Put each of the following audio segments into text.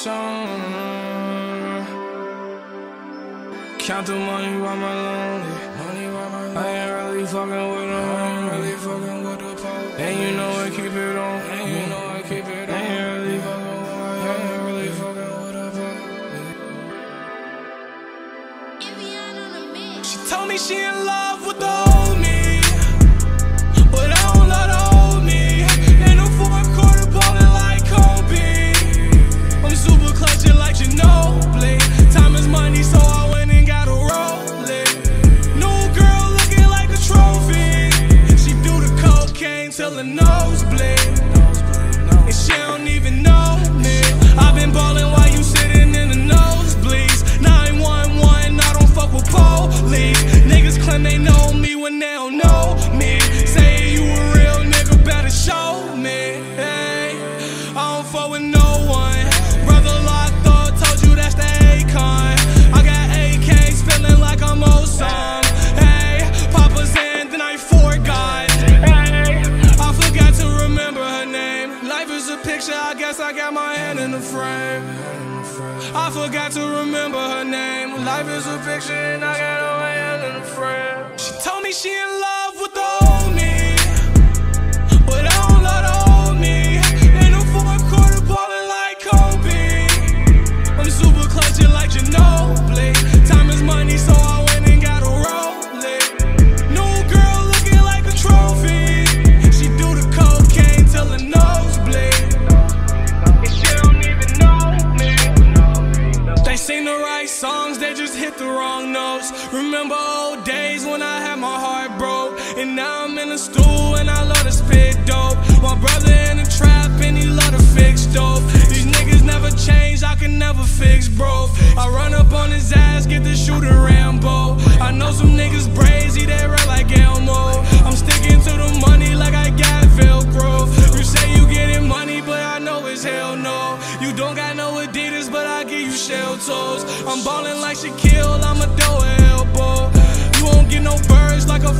song. Count the money while my lonely. Money while my lonely. I ain't really fucking with them. I ain't really fucking with the pole. And you know I keep it on. And you know I keep it on. I ain't really fucking with my I ain't really fucking with the. She told me she in love with the till her picture, I guess I got my hand in the frame. I forgot to remember her name. Life is a picture, and I got my hand in the frame. She told me she in love the songs, they just hit the wrong notes. Remember old days when I had my heart broke. And now I'm in the stool and I love to spit dope. My brother in the trap and he love to fix dope. Shell toes. I'm ballin' like Shaquille, I'ma throw an elbow. You won't get no birds like a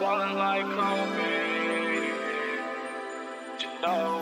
Ballin' like Kobe. You know.